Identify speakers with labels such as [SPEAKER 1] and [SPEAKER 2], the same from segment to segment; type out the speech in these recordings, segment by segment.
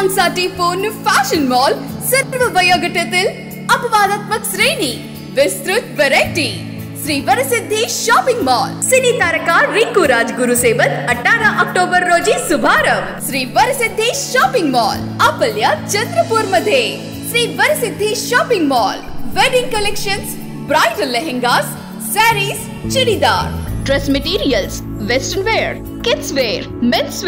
[SPEAKER 1] माणसाटी पूर्ण fashion mall सर्व वयोगटातील अपवादात्मक श्रेणी विस्तृत variety Shri Varsiddhi shopping mall सिनी तारका रिंकू राजगुरु सेवत अठारह ऑक्टोबर रोजी शुभारंभ श्री वरसिद्धी शॉपिंग मॉल आपल्या चंद्रपूर मध्ये Shri Varsiddhi shopping mall wedding collections bridal lehengas sarees, churidar dress materials western wear kids wear men's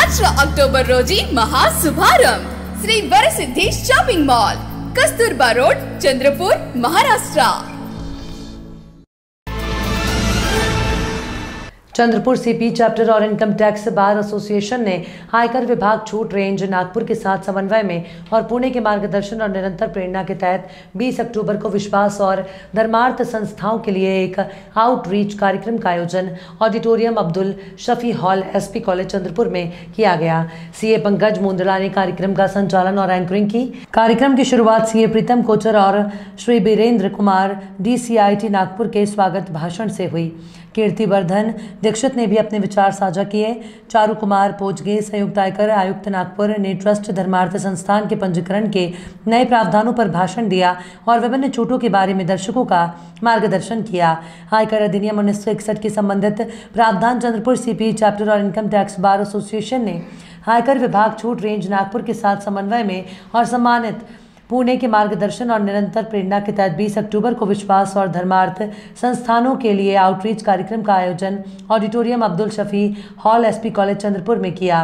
[SPEAKER 1] wear अठरा ऑक्टोबर रोजी महाशुभारंभ Shri Varsiddhi shopping mall Kasturba road Chandrapur Maharashtra
[SPEAKER 2] Chandrapur CP chapter और income tax bar association ने आयकर विभाग छूट range Nagpur के साथ समन्वय में और पुणे के मार्गदर्शन और निरंतर प्रेरणा के तहत 20 अक्टूबर को विश्वास और धर्मार्थ संस्थाओं के लिए एक आउटरीच कार्यक्रम का आयोजन auditorium Abdul Shafi hall SP college Chandrapur में किया गया। सीए पंकज मुंदला ने कार्यक्रम का संचालन और एंकरिंग की। कार्यक्रम की शुरुआत सीए प्रीतम कोचर और श्री बीरेंद्र कुमार डीसीआईटी नागपुर के स्वागत भाषण से हुई। कीर्तिवर्धन दीक्षित ने भी अपने विचार साझा किए। चारू कुमार पोजगे संयुक्त आयकर आयुक्त नागपुर ने ट्रस्ट धर्मार्थ संस्थान के पंजीकरण के नए प्रावधानों पर भाषण दिया और विभिन्न छूटों के बारे में दर्शकों का मार्गदर्शन किया। आयकर अधिनियम उन्नीस के संबंधित प्रावधान चंद्रपुर सीपी चैप्टर और इनकम टैक्स बार एसोसिएशन ने आयकर विभाग छूट रेंज नागपुर के साथ समन्वय में और सम्मानित पुणे के मार्गदर्शन और निरंतर प्रेरणा के तहत 20 अक्टूबर को विश्वास और धर्मार्थ संस्थानों के लिए आउटरीच कार्यक्रम का आयोजन auditorium Abdul Shafi hall SP college Chandrapur में किया।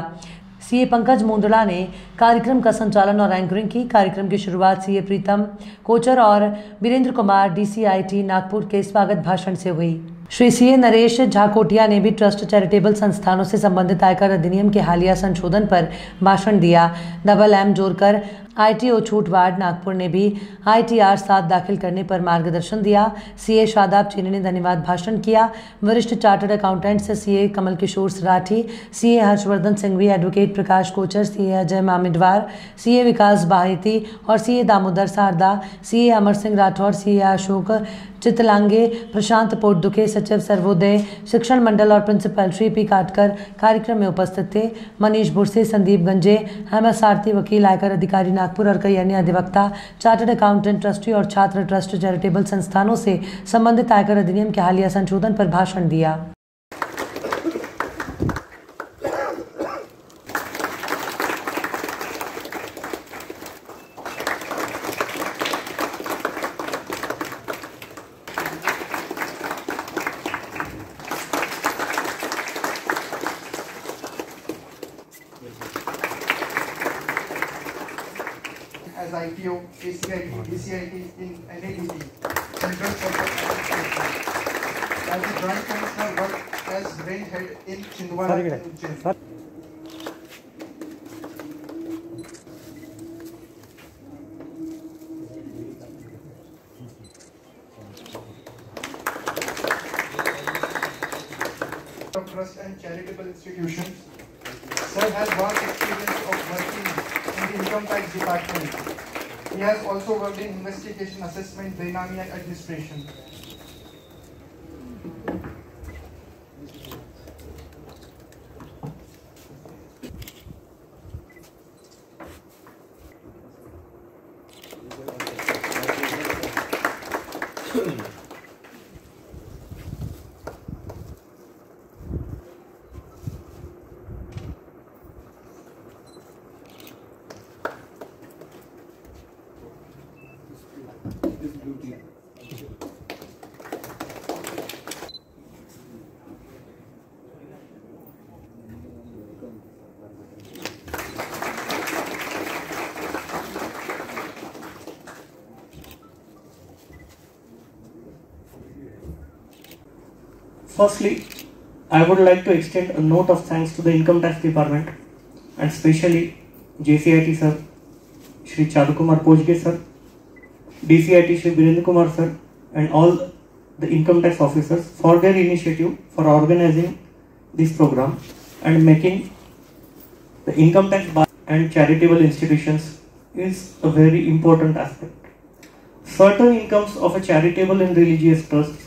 [SPEAKER 2] सीए पंकज मुंदड़ा ने कार्यक्रम का संचालन और एंकरिंग की। कार्यक्रम की शुरुआत सीए प्रीतम कोचर और वीरेंद्र कुमार डीसीआईटी नागपुर के स्वागत भाषण से हुई। श्री सीए नरेश झाकोटिया ने भी ट्रस्ट चैरिटेबल संस्थानों से संबंधित आयकर अधिनियम के हालिया संशोधन पर भाषण दिया। डबल एम जोड़कर आईटीओ छूट वार्ड नागपुर ने भी आईटीआर सात दाखिल करने पर मार्गदर्शन दिया। सीए शादाब चीनी ने धन्यवाद भाषण किया। वरिष्ठ चार्टर्ड अकाउंटेंट से CA Kamal Kishor Sarathi, CA Harshvardhan Singhvi, advocate Prakash Kochar, CA Ajay Mamidwar, CA Vikas Bahiti और CA Damodar Sarda, CA Amar Singh Rathore, CA Ashok Chitlange, Prashant Potdukhe सचिव सर्वोदय, शिक्षण मंडल और प्रिंसिपल श्री पी काटकर कार्यक्रम में उपस्थित थे। मनीष बुरसे संदीप गंजे अहमद सारथी वकील, आयकर अधिकारी नागपुर और कई अन्य अधिवक्ता, चार्टर्ड अकाउंटेंट, ट्रस्टी और छात्र ट्रस्ट चैरिटेबल संस्थानों से संबंधित आयकर अधिनियम के हालिया संशोधन पर भाषण दिया।
[SPEAKER 3] As ITO, ACIT, in NADT, Central Corporate Administration. As a joint commissioner worked as range head in Chhindwara and Ujjain. trust and charitable institutions. Sir has vast experience of working in the income tax department. He has also worked in investigation, assessment, Benami administration.
[SPEAKER 4] Firstly, I would like to extend a note of thanks to the Income Tax Department and especially JCIT sir, Shri Charukumar Pojge sir, DCIT Shri Birendra Kumar sir, and all the income tax officers for their initiative for organizing this program and making the income tax bar and charitable institutions is a very important aspect. Certain incomes of a charitable and religious trusts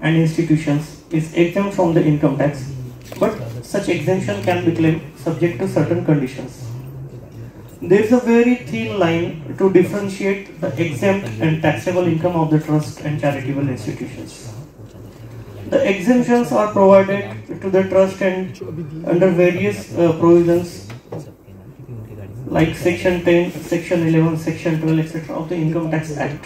[SPEAKER 4] and institutions is exempt from the income tax, but such exemption can be claimed subject to certain conditions. There is a very thin line to differentiate the exempt and taxable income of the trust and charitable institutions. The exemptions are provided to the trust and under various uh, provisions like section 10, section 11, section 12, etc. of the Income Tax Act.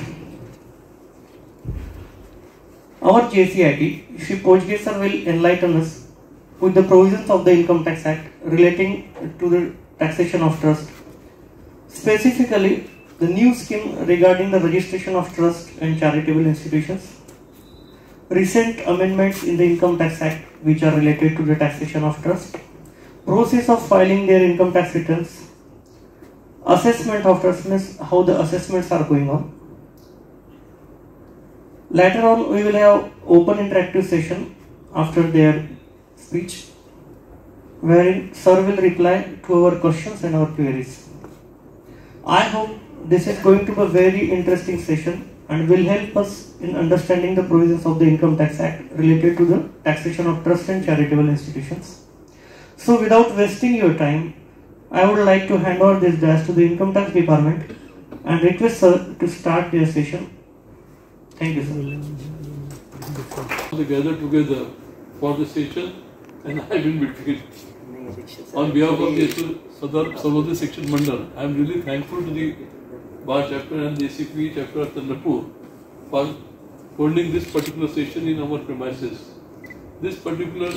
[SPEAKER 4] Our JCIT, Shri Pojge sir will enlighten us with the provisions of the Income Tax Act relating to the taxation of trust. Specifically, the new scheme regarding the registration of trust and charitable institutions, recent amendments in the Income Tax Act which are related to the taxation of trust, process of filing their income tax returns, assessment of trust how the assessments are going on. Later on, we will have open interactive session after their speech, wherein sir will reply to our questions and our queries. I hope this is going to be a very interesting session and will help us in understanding the provisions of the Income Tax Act related to the taxation of trust and charitable institutions. So, without wasting your time, I would like to hand over this dash to the Income Tax Department and request sir to start their session. Thank you, sir.
[SPEAKER 5] They gather together for the session and I will between. On behalf of the Sadar Sarvodaya Shikshan Mandal, I am really thankful to the Bar chapter and the ACP chapter of Chandrapur for holding this particular session in our premises. This particular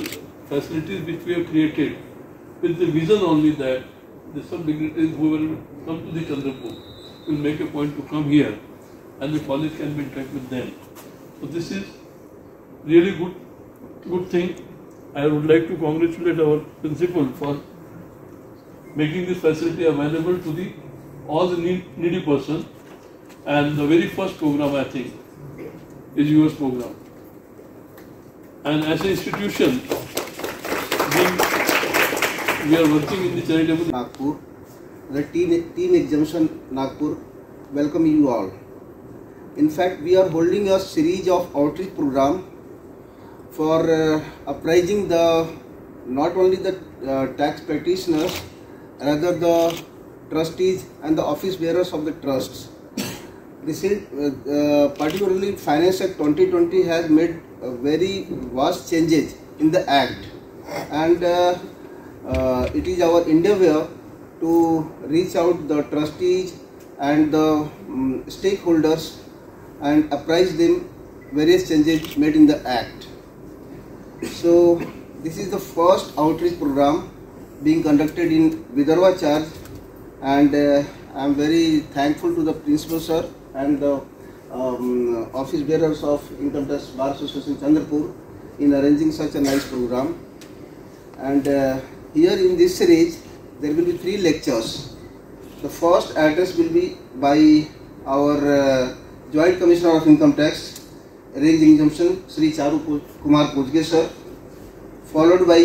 [SPEAKER 5] facilities which we have created with the vision only that the some dignitaries who will come to the Chandrapur will make a point to come here and the college can be interact with them. So this is really good good thing. I would like to congratulate our principal for making this facility available to the all the need, needy person. And the very first program I think is yours program. And as an institution, we, we are working in the charitable
[SPEAKER 6] Nagpur. The team, team exemption Nagpur welcome you all. In fact, we are holding a series of outreach program for uh, apprising the not only the uh, tax practitioners, rather the trustees and the office bearers of the trusts. This is uh, uh, particularly Finance Act 2020 has made very vast changes in the Act, and uh, uh, it is our endeavor to reach out the trustees and the um, stakeholders and apprise them various changes made in the Act. So this is the first outreach program being conducted in Vidarbha Charge and uh, I am very thankful to the principal sir and the um, office bearers of Income Tax Bar Association Chandrapur in arranging such a nice program. And uh, here in this series there will be three lectures. The first address will be by our uh, joint commissioner of income tax range इंजम्पन Shri Charu Kumar Pujge sir followed by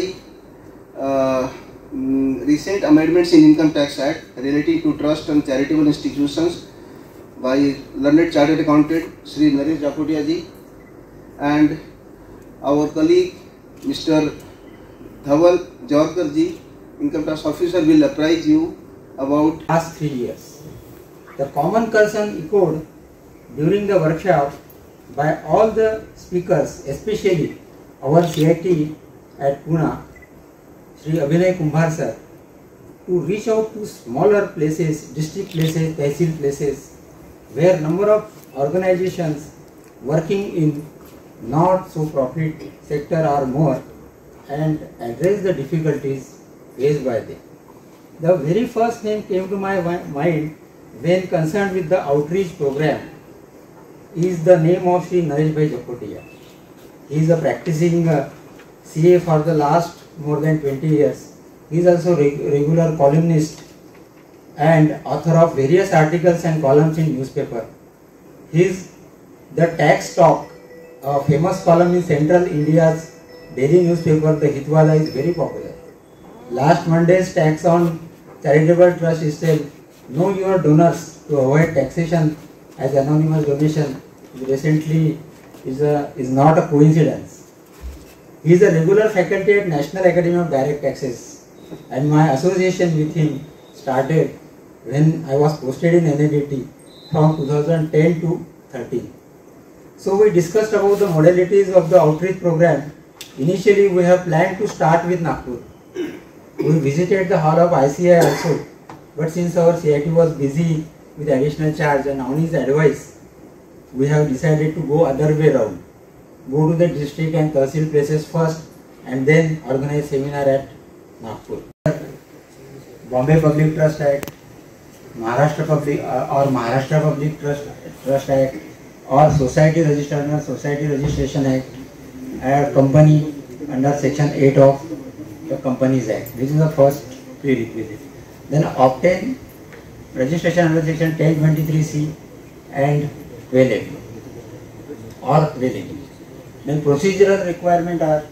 [SPEAKER 6] recent amendments in income tax act relative to trust and charitable institution by learned chartered accountant Shri Naresh Jakotia ji and our colleague mister Dhawal Jawahkar ji income tax officer will apprise you about
[SPEAKER 7] last three years the common concern echoed during the workshop by all the speakers, especially our CIT at Pune, Sri Abhinay Kumbhar sir, to reach out to smaller places, district places, tehsil places, where number of organizations working in not so profit sector are more and address the difficulties faced by them. The very first name came to my mind when concerned with the outreach program is the name of Sri Naresh Bhai Jakhotia. He is a practicing uh, CA for the last more than 20 years. He is also reg- regular columnist and author of various articles and columns in newspaper. His The Tax Talk, a famous column in Central India's daily newspaper, the Hitavada, is very popular. Last Monday's tax on charitable trust is said, know your donors to avoid taxation as anonymous donation recently is, a, is not a coincidence. He is a regular faculty at National Academy of Direct Taxes, and my association with him started when I was posted in NADT from 2010 to 13. So we discussed about the modalities of the outreach program. Initially, we have planned to start with Nagpur. We visited the hall of ICAI also, but since our CIT was busy with additional charge and on his advice, we have decided to go other way round. Go to the district and Tahsil places first and then organize seminar at Nagpur. Bombay Public Trust Act, Maharashtra Public uh, or Maharashtra Public Trust Trust Act or Society Registration Society Registration Act, a company under Section 8 of the Companies Act. This is the first prerequisite. Then obtain registration under Section 1023C and well or valid. Then procedural requirement are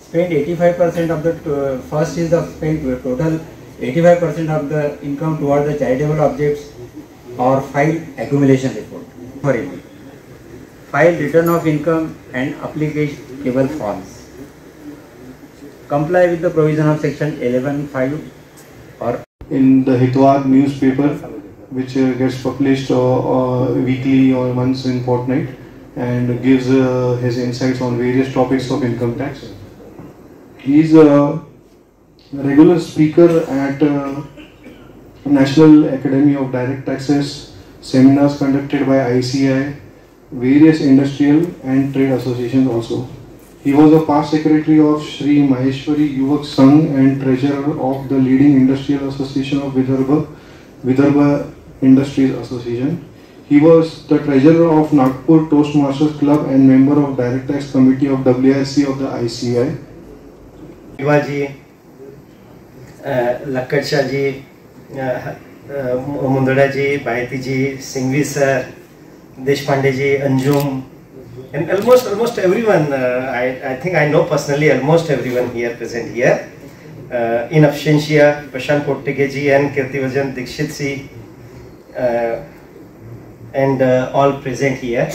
[SPEAKER 7] spend 85% of the uh, first is the spend total 85% of the income toward the charitable objects or file accumulation report for it. File return of income and applicable forms. Comply with the provision of section 11.5 or
[SPEAKER 8] in the Hitavada newspaper, which uh, gets published uh, uh, weekly or once in fortnight, and gives uh, his insights on various topics of income tax. He is a regular speaker at uh, National Academy of Direct Taxes, seminars conducted by ICAI, various industrial and trade associations also. He was a past secretary of Sri Maheshwari Yuvak Sangh and treasurer of the leading industrial association of Vidarbha, Vidarbha Industries Association. He was the treasurer of Nagpur Toastmasters Club and member of Directors Committee of WIC of the ICAI.
[SPEAKER 9] Shivaji, uh, ji, uh, uh, ji, Bahiti ji, Singhvi sir, Deshpande ji, Anjum, and almost almost everyone uh, I, I think I know personally almost everyone here present here uh, in absentia Prashant Pottegeji and Kirtivajan Dikshit ji uh, and uh, all present here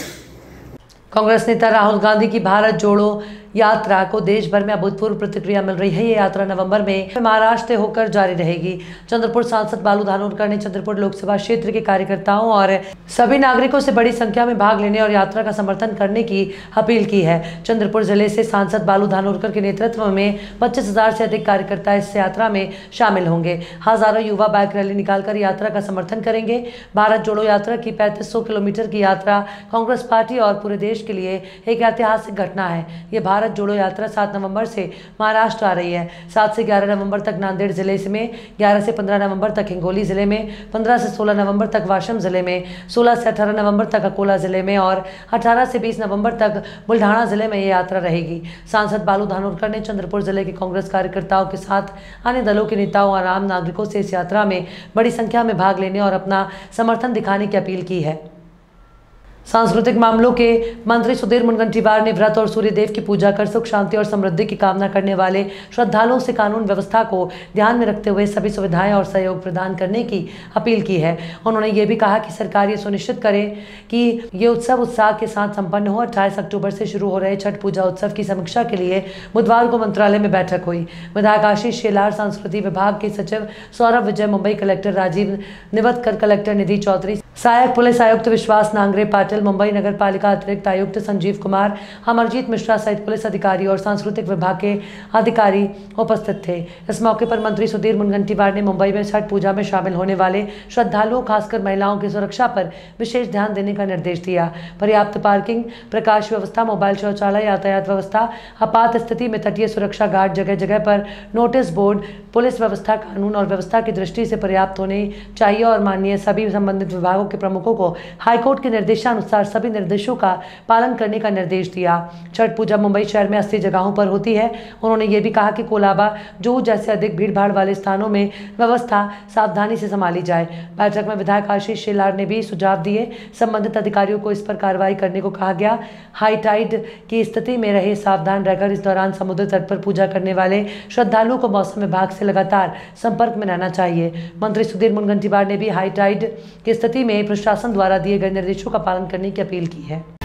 [SPEAKER 2] Congress नेता राहुल गांधी की भारत जोड़ो यात्रा को देश भर में अभूतपूर्व प्रतिक्रिया मिल रही है। ये यात्रा नवंबर में महाराष्ट्र होकर जारी रहेगी। चंद्रपुर सांसद बालू धानोरकर ने चंद्रपुर लोकसभा क्षेत्र के कार्यकर्ताओं और सभी नागरिकों से बड़ी संख्या में भाग लेने और यात्रा का समर्थन करने की अपील की है। चंद्रपुर ज़िले से सांसद बालू धानोरकर के नेतृत्व में पच्चीस से अधिक कार्यकर्ता इस यात्रा में शामिल होंगे। हज़ारों युवा बाइक रैली निकालकर यात्रा का समर्थन करेंगे। भारत जोड़ो यात्रा की पैंतीस किलोमीटर की यात्रा कांग्रेस पार्टी और पूरे देश के लिए एक ऐतिहासिक घटना है। ये भारत भारत जोड़ो यात्रा सात नवंबर से महाराष्ट्र आ रही है। सात से ग्यारह नवंबर तक नांदेड़ ज़िले में, ग्यारह से पंद्रह नवंबर तक हिंगोली ज़िले में, पंद्रह से सोलह नवंबर तक वाशम ज़िले में, सोलह से अठारह नवंबर तक अकोला ज़िले में और अठारह से बीस नवंबर तक बुल्ढाना ज़िले में ये यात्रा रहेगी। सांसद बालू धानोरकर ने चंद्रपुर ज़िले के कांग्रेस कार्यकर्ताओं के साथ अन्य दलों के नेताओं और आम नागरिकों से इस यात्रा में बड़ी संख्या में भाग लेने और अपना समर्थन दिखाने की अपील की है। सांस्कृतिक मामलों के मंत्री सुधीर मुनगंटीवार ने व्रत और सूर्य देव की पूजा कर सुख, शांति और समृद्धि की कामना करने वाले श्रद्धालुओं से कानून व्यवस्था को ध्यान में रखते हुए सभी सुविधाएँ और सहयोग प्रदान करने की अपील की है। उन्होंने ये भी कहा कि सरकार ये सुनिश्चित करे कि ये उत्सव उत्साह के साथ संपन्न हो। अट्ठाईस अक्टूबर से शुरू हो रहे छठ पूजा उत्सव की समीक्षा के लिए बुधवार को मंत्रालय में बैठक हुई। विधायक आशीष शेलार संस्कृति विभाग के सचिव सौरभ विजय, मुंबई कलेक्टर राजीव निवतकर, कलेक्टर निधि चौधरी सहायक पुलिस आयुक्त विश्वास नांगरे, पाटिल, मुंबई नगर पालिका अतिरिक्त आयुक्त संजीव कुमार, अमरजीत मिश्रा सहित पुलिस अधिकारी और सांस्कृतिक विभाग के अधिकारी उपस्थित थे। इस मौके पर मंत्री सुधीर मुनगंटीवार ने मुंबई में छठ पूजा में शामिल होने वाले श्रद्धालुओं, खासकर महिलाओं की सुरक्षा पर विशेष ध्यान देने का निर्देश दिया। पर्याप्त पार्किंग, प्रकाश व्यवस्था, मोबाइल शौचालय, यातायात व्यवस्था, आपात स्थिति में तटीय सुरक्षा गार्ड जगह जगह पर नोटिस बोर्ड, पुलिस व्यवस्था कानून और व्यवस्था की दृष्टि से पर्याप्त होने चाहिए और माननीय सभी संबंधित विभागों के प्रमुखों को हाईकोर्ट के निर्देशानुसार सभी निर्देशों का पालन करने का निर्देश दिया। छठ पूजा मुंबई शहर में अस्सी जगहों पर होती है। उन्होंने ये भी कहा कि कोलाबा जो जैसे अधिक भीड़ भाड़ वाले स्थानों में व्यवस्था सावधानी से संभाली जाए। बैठक में विधायक आशीष शेलार ने भी सुझाव दिए। संबंधित अधिकारियों को इस पर कार्रवाई करने को कहा गया। हाई टाइड की स्थिति में रहे सावधान रहकर इस दौरान समुद्र तट पर पूजा करने वाले श्रद्धालुओं को मौसम विभाग से लगातार संपर्क में रहना चाहिए। मंत्री सुधीर मुनगंटीवार ने भी हाई टाइड की स्थिति में प्रशासन द्वारा दिए गए निर्देशों का पालन करने की अपील की है।